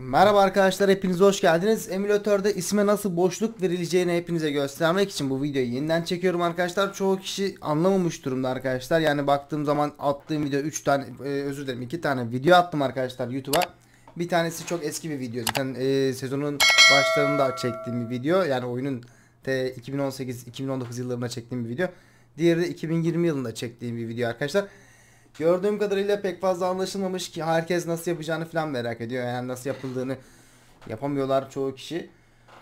Merhaba arkadaşlar hepiniz hoş geldiniz. Emülatörde isme nasıl boşluk verileceğini hepinize göstermek için bu videoyu yeniden çekiyorum arkadaşlar. Çoğu kişi anlamamış durumda arkadaşlar. Yani baktığım zaman attığım video 3 tane e, özür dilerim 2 tane video attım arkadaşlar YouTube'a. Bir tanesi çok eski bir video. Zaten e, sezonun başlarında çektiğim bir video. Yani oyunun 2018-2019 yıllarında çektiğim bir video. Diğeri de 2020 yılında çektiğim bir video arkadaşlar. Gördüğüm kadarıyla pek fazla anlaşılmamış ki herkes nasıl yapacağını falan merak ediyor. Yani nasıl yapıldığını yapamıyorlar çoğu kişi.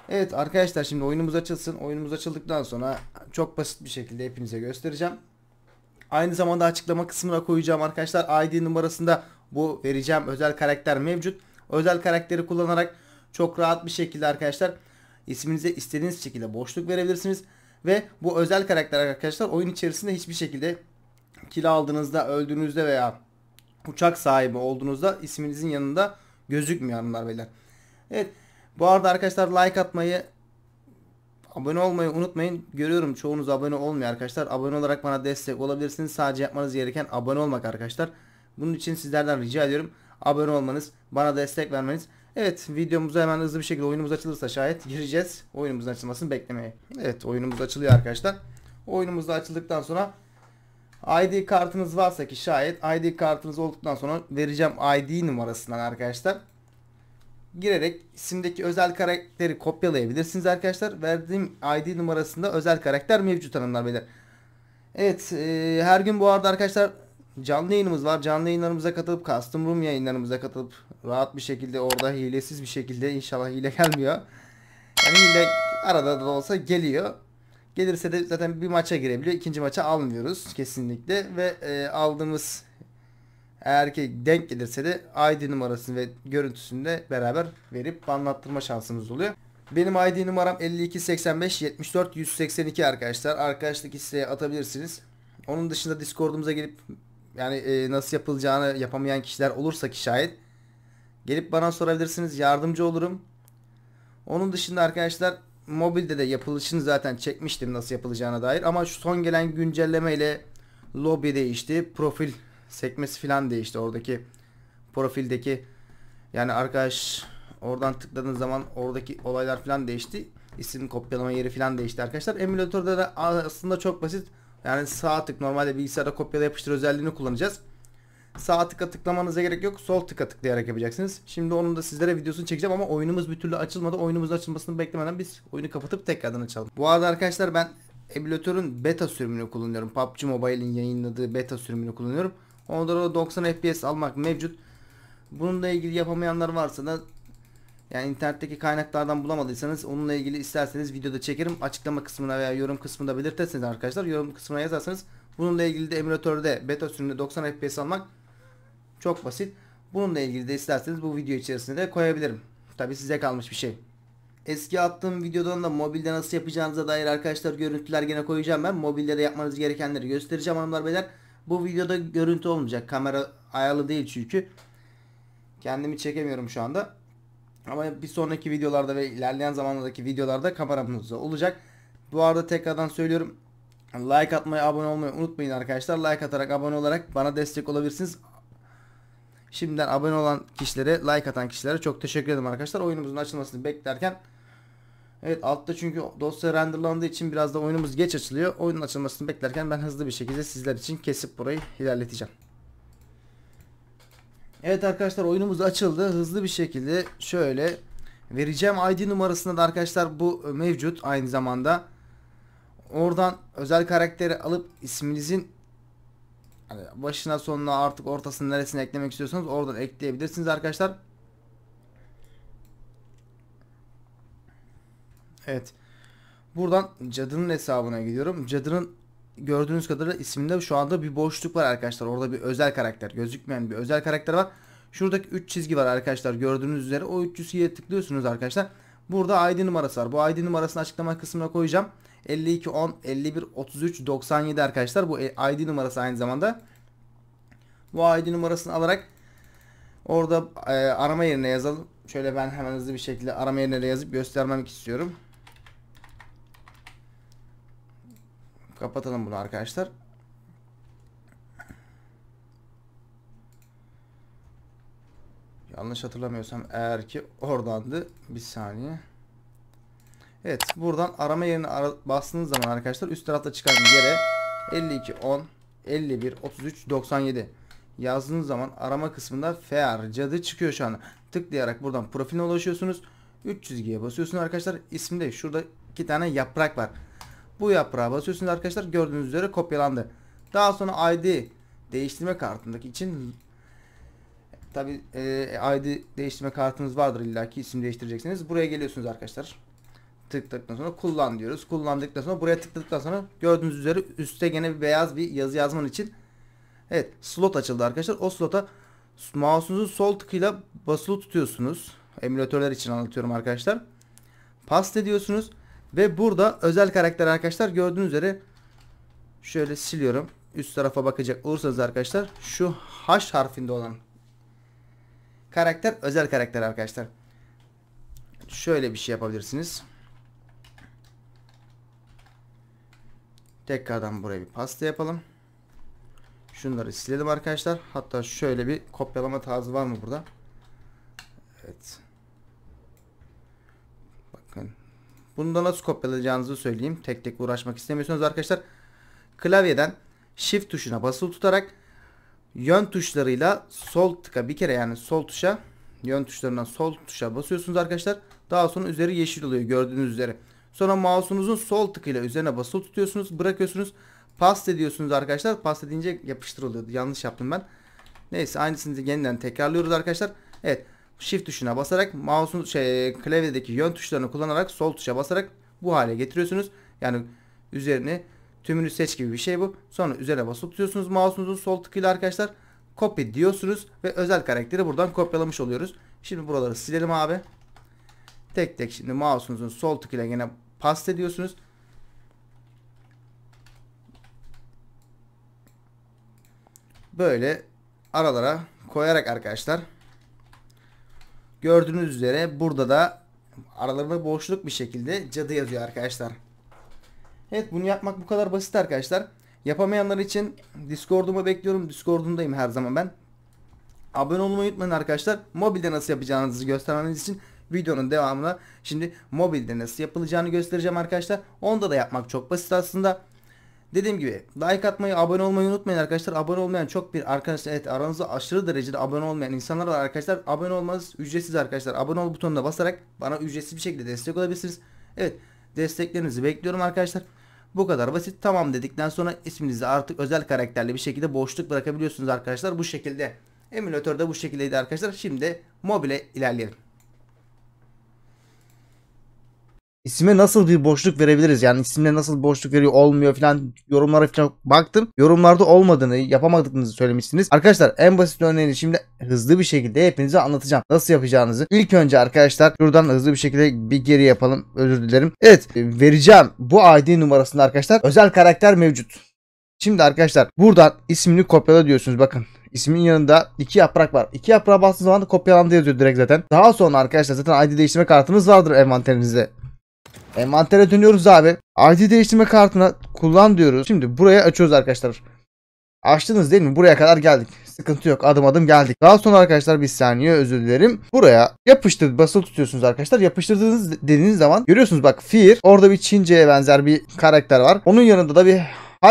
Evet arkadaşlar şimdi oyunumuz açılsın. Oyunumuz açıldıktan sonra çok basit bir şekilde hepinize göstereceğim. Aynı zamanda açıklama kısmına koyacağım arkadaşlar. ID numarasında bu vereceğim özel karakter mevcut. Özel karakteri kullanarak çok rahat bir şekilde arkadaşlar isminize istediğiniz şekilde boşluk verebilirsiniz. Ve bu özel karakter arkadaşlar oyun içerisinde hiçbir şekilde kilo aldığınızda, öldüğünüzde veya uçak sahibi olduğunuzda isminizin yanında gözükmüyor hanımlar beyler. Evet. Bu arada arkadaşlar like atmayı abone olmayı unutmayın. Görüyorum çoğunuz abone olmuyor arkadaşlar. Abone olarak bana destek olabilirsiniz. Sadece yapmanız gereken abone olmak arkadaşlar. Bunun için sizlerden rica ediyorum. Abone olmanız, bana destek vermeniz. Evet videomuza hemen hızlı bir şekilde oyunumuz açılırsa şayet gireceğiz. Oyunumuzun açılmasını beklemeye. Evet oyunumuz açılıyor arkadaşlar. Oyunumuz açıldıktan sonra ID kartınız varsa ki şayet ID kartınız olduktan sonra vereceğim ID numarasından arkadaşlar girerek isimdeki özel karakteri kopyalayabilirsiniz arkadaşlar. Verdiğim ID numarasında özel karakter mevcut hanımlar beyler. Evet e, her gün bu arada arkadaşlar canlı yayınımız var. Canlı yayınlarımıza katılıp custom room yayınlarımıza katılıp rahat bir şekilde orada hilesiz bir şekilde inşallah hile gelmiyor. Yani hile arada da olsa geliyor. Gelirse de zaten bir maça girebiliyor. İkinci maça almıyoruz kesinlikle. Ve e, aldığımız eğer ki denk gelirse de ID numarasını ve görüntüsünü de beraber verip anlattırma şansımız oluyor. Benim ID numaram 5285 74 182 arkadaşlar. Arkadaşlık isteği atabilirsiniz. Onun dışında Discord'umuza gelip yani e, nasıl yapılacağını yapamayan kişiler olursa ki şayet gelip bana sorabilirsiniz. Yardımcı olurum. Onun dışında arkadaşlar mobilde de yapılışını zaten çekmiştim nasıl yapılacağına dair ama şu son gelen güncelleme ile lobby değişti. Profil sekmesi falan değişti oradaki profildeki yani arkadaş oradan tıkladığınız zaman oradaki olaylar falan değişti. İsim kopyalama yeri falan değişti arkadaşlar. Emülatörde de aslında çok basit. Yani sağ tık normalde bilgisayarda kopyala yapıştır özelliğini kullanacağız. Sağ tıka tıklamanıza gerek yok. Sol tıka tıklayarak yapacaksınız. Şimdi onun da sizlere videosunu çekeceğim ama oyunumuz bir türlü açılmadı. Oyunumuzun açılmasını beklemeden biz oyunu kapatıp tekrardan açalım. Bu arada arkadaşlar ben emülatörün beta sürümünü kullanıyorum. PUBG Mobile'in yayınladığı beta sürümünü kullanıyorum. Onda da 90 FPS almak mevcut. Bununla ilgili yapamayanlar varsa da yani internetteki kaynaklardan bulamadıysanız onunla ilgili isterseniz videoda çekerim. Açıklama kısmına veya yorum kısmında belirtirseniz arkadaşlar yorum kısmına yazarsanız bununla ilgili de emülatörde beta sürümünde 90 FPS almak çok basit. Bununla ilgili de isterseniz bu video içerisinde de koyabilirim. Tabi size kalmış bir şey. Eski attığım videodan da mobilde nasıl yapacağınıza dair arkadaşlar görüntüler gene koyacağım ben. Mobilde de yapmanız gerekenleri göstereceğim hanımlar beyler. Bu videoda görüntü olmayacak. Kamera ayarlı değil çünkü. Kendimi çekemiyorum şu anda. Ama bir sonraki videolarda ve ilerleyen zamanlardaki videolarda kameramızda olacak. Bu arada tekrardan söylüyorum. Like atmayı, abone olmayı unutmayın arkadaşlar. Like atarak, abone olarak bana destek olabilirsiniz. Şimdiden abone olan kişilere, like atan kişilere çok teşekkür ederim arkadaşlar. Oyunumuzun açılmasını beklerken Evet altta çünkü dosya renderlandığı için biraz da oyunumuz geç açılıyor. Oyunun açılmasını beklerken ben hızlı bir şekilde sizler için kesip burayı ilerleteceğim. Evet arkadaşlar oyunumuz açıldı. Hızlı bir şekilde şöyle vereceğim ID numarasında da arkadaşlar bu mevcut aynı zamanda. Oradan özel karakteri alıp isminizin hani başına sonuna artık ortasını neresine eklemek istiyorsanız oradan ekleyebilirsiniz arkadaşlar. Evet. Buradan cadının hesabına gidiyorum. Cadının gördüğünüz kadarıyla isminde şu anda bir boşluk var arkadaşlar. Orada bir özel karakter gözükmeyen bir özel karakter var. Şuradaki 3 çizgi var arkadaşlar gördüğünüz üzere. O 3 çizgiye tıklıyorsunuz arkadaşlar. Burada ID numarası var. Bu ID numarasını açıklama kısmına koyacağım. 52 10 51 33 97 arkadaşlar. Bu ID numarası aynı zamanda. Bu ID numarasını alarak orada e, arama yerine yazalım. Şöyle ben hemen hızlı bir şekilde arama yerine yazıp göstermek istiyorum. Kapatalım bunu arkadaşlar. Yanlış hatırlamıyorsam eğer ki oradandı. Bir saniye. Evet buradan arama yerine ara bastığınız zaman arkadaşlar üst tarafta çıkan yere 52 10 51 33 97 yazdığınız zaman arama kısmında FR cadı çıkıyor şu an. Tıklayarak buradan profiline ulaşıyorsunuz. 3 çizgiye basıyorsunuz arkadaşlar. İsminde şurada iki tane yaprak var. Bu yaprağa basıyorsunuz arkadaşlar. Gördüğünüz üzere kopyalandı. Daha sonra ID değiştirme kartındaki için tabi e, ID değiştirme kartınız vardır illaki isim değiştireceksiniz. Buraya geliyorsunuz arkadaşlar. Tıkladıktan sonra kullan diyoruz. Kullandıktan sonra buraya tıkladıktan sonra gördüğünüz üzere üstte gene bir beyaz bir yazı yazman için Evet slot açıldı arkadaşlar. O slota mouse'unuzun sol tıkıyla basılı tutuyorsunuz. Emülatörler için anlatıyorum arkadaşlar. Paste ediyorsunuz. Ve burada özel karakter arkadaşlar gördüğünüz üzere şöyle siliyorum. Üst tarafa bakacak olursanız arkadaşlar şu H harfinde olan karakter özel karakter arkadaşlar. Şöyle bir şey yapabilirsiniz. Tekrardan buraya bir pasta yapalım. Şunları silelim arkadaşlar. Hatta şöyle bir kopyalama tarzı var mı burada? Evet. Bakın. Bunu da nasıl kopyalayacağınızı söyleyeyim. Tek tek uğraşmak istemiyorsanız arkadaşlar. Klavyeden Shift tuşuna basılı tutarak yön tuşlarıyla sol tıka bir kere yani sol tuşa yön tuşlarından sol tuşa basıyorsunuz arkadaşlar. Daha sonra üzeri yeşil oluyor gördüğünüz üzere. Sonra mouse'unuzun sol tıkıyla üzerine basılı tutuyorsunuz, bırakıyorsunuz. Past ediyorsunuz arkadaşlar. Past edince yapıştırılıyordu. Yanlış yaptım ben. Neyse aynısını yeniden tekrarlıyoruz arkadaşlar. Evet. Shift tuşuna basarak mouse'un şey klavyedeki yön tuşlarını kullanarak sol tuşa basarak bu hale getiriyorsunuz. Yani üzerini tümünü seç gibi bir şey bu. Sonra üzerine basıp tutuyorsunuz mouse'unuzun sol tıkıyla arkadaşlar. Copy diyorsunuz ve özel karakteri buradan kopyalamış oluyoruz. Şimdi buraları silelim abi. Tek tek şimdi mouse'unuzun sol tıkıyla yine paste ediyorsunuz. böyle aralara koyarak arkadaşlar gördüğünüz üzere burada da aralarında boşluk bir şekilde cadı yazıyor arkadaşlar. Evet bunu yapmak bu kadar basit arkadaşlar. Yapamayanlar için Discord'umu bekliyorum. Discord'umdayım her zaman ben. Abone olmayı unutmayın arkadaşlar. Mobilde nasıl yapacağınızı göstermeniz için videonun devamına şimdi mobilde nasıl yapılacağını göstereceğim arkadaşlar. Onda da yapmak çok basit aslında. Dediğim gibi like atmayı, abone olmayı unutmayın arkadaşlar. Abone olmayan çok bir arkadaşlar evet aranızda aşırı derecede abone olmayan insanlar var arkadaşlar. Abone olmanız ücretsiz arkadaşlar. Abone ol butonuna basarak bana ücretsiz bir şekilde destek olabilirsiniz. Evet desteklerinizi bekliyorum arkadaşlar. Bu kadar basit. Tamam dedikten sonra isminizi artık özel karakterli bir şekilde boşluk bırakabiliyorsunuz arkadaşlar. Bu şekilde. Emülatörde bu şekildeydi arkadaşlar. Şimdi mobile ilerleyelim. İsime nasıl bir boşluk verebiliriz? Yani isimle nasıl boşluk veriyor olmuyor falan yorumlara falan baktım. Yorumlarda olmadığını yapamadıklarınızı söylemişsiniz. Arkadaşlar en basit örneğini şimdi hızlı bir şekilde hepinize anlatacağım. Nasıl yapacağınızı. İlk önce arkadaşlar şuradan hızlı bir şekilde bir geri yapalım. Özür dilerim. Evet vereceğim bu ID numarasında arkadaşlar özel karakter mevcut. Şimdi arkadaşlar buradan ismini kopyala diyorsunuz. Bakın ismin yanında iki yaprak var. İki yaprağa bastığınız zaman da kopyalandı yazıyor direkt zaten. Daha sonra arkadaşlar zaten ID değiştirme kartınız vardır envanterinizde. Envantere dönüyoruz abi. ID değiştirme kartına kullan diyoruz. Şimdi buraya açıyoruz arkadaşlar. Açtınız değil mi? Buraya kadar geldik. Sıkıntı yok. Adım adım geldik. Daha sonra arkadaşlar bir saniye özür dilerim. Buraya yapıştır basılı tutuyorsunuz arkadaşlar. Yapıştırdığınız dediğiniz zaman görüyorsunuz bak Fear orada bir Çince'ye benzer bir karakter var. Onun yanında da bir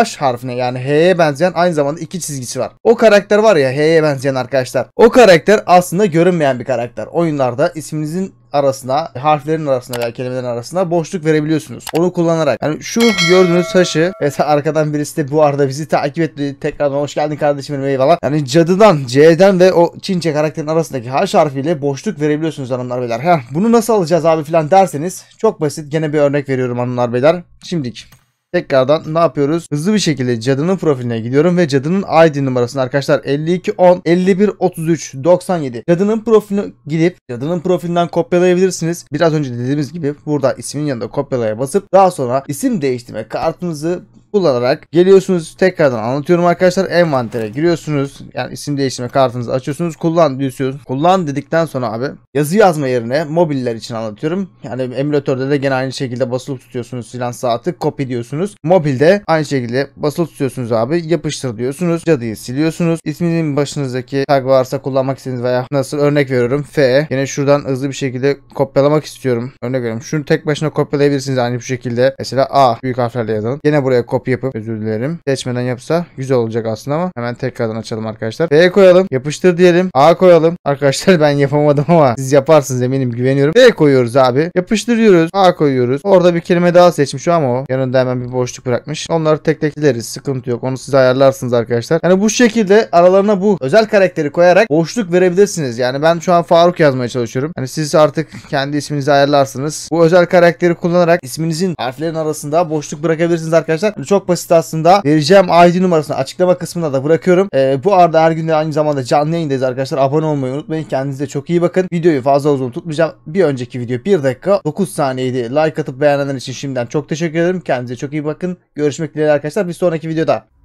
H harfine yani H'ye benzeyen aynı zamanda iki çizgisi var. O karakter var ya H'ye benzeyen arkadaşlar. O karakter aslında görünmeyen bir karakter. Oyunlarda isminizin arasına, harflerin arasına veya kelimelerin arasına boşluk verebiliyorsunuz. Onu kullanarak. Yani şu gördüğünüz taşı mesela arkadan birisi de bu arada bizi takip etti. Tekrardan hoş geldin kardeşim eyvallah. Yani cadıdan, C'den ve o Çince karakterin arasındaki H harfiyle boşluk verebiliyorsunuz hanımlar beyler. Heh, bunu nasıl alacağız abi filan derseniz çok basit. Gene bir örnek veriyorum hanımlar beyler. Şimdilik Tekrardan ne yapıyoruz? Hızlı bir şekilde cadının profiline gidiyorum ve cadının ID numarasını arkadaşlar 52 10 51 33 97. Cadının profiline gidip cadının profilinden kopyalayabilirsiniz. Biraz önce dediğimiz gibi burada ismin yanında kopyalaya basıp daha sonra isim değiştirme kartınızı kullanarak geliyorsunuz tekrardan anlatıyorum arkadaşlar. Envantere giriyorsunuz. Yani isim değiştirme kartınızı açıyorsunuz kullan diyorsunuz. Kullan dedikten sonra abi yazı yazma yerine mobiller için anlatıyorum. Yani emülatörde de gene aynı şekilde basılı tutuyorsunuz silah saati copy diyorsunuz. Mobilde aynı şekilde basılı tutuyorsunuz abi yapıştır diyorsunuz. Cadıyı siliyorsunuz. İsminin başınızdaki tag varsa kullanmak istediğiniz veya nasıl örnek veriyorum F. Yine şuradan hızlı bir şekilde kopyalamak istiyorum. Örnek veriyorum şunu tek başına kopyalayabilirsiniz aynı bu şekilde. Mesela A büyük harflerle yazalım. Yine buraya kopya yapıp özür dilerim. Seçmeden yapsa güzel olacak aslında ama hemen tekrardan açalım arkadaşlar. B koyalım. Yapıştır diyelim. A koyalım. Arkadaşlar ben yapamadım ama siz yaparsınız eminim güveniyorum. B koyuyoruz abi. Yapıştırıyoruz. A koyuyoruz. Orada bir kelime daha seçmiş ama o. Yanında hemen bir boşluk bırakmış. Onları tek tek dileriz sıkıntı yok. Onu siz ayarlarsınız arkadaşlar. Yani bu şekilde aralarına bu özel karakteri koyarak boşluk verebilirsiniz. Yani ben şu an Faruk yazmaya çalışıyorum. Hani siz artık kendi isminizi ayarlarsınız. Bu özel karakteri kullanarak isminizin harflerin arasında boşluk bırakabilirsiniz arkadaşlar çok basit aslında. Vereceğim ID numarasını açıklama kısmına da bırakıyorum. Ee, bu arada her gün de aynı zamanda canlı yayındayız arkadaşlar. Abone olmayı unutmayın. Kendinize çok iyi bakın. Videoyu fazla uzun tutmayacağım. Bir önceki video 1 dakika 9 saniyeydi. Like atıp beğenenler için şimdiden çok teşekkür ederim. Kendinize çok iyi bakın. Görüşmek dileğiyle arkadaşlar. Bir sonraki videoda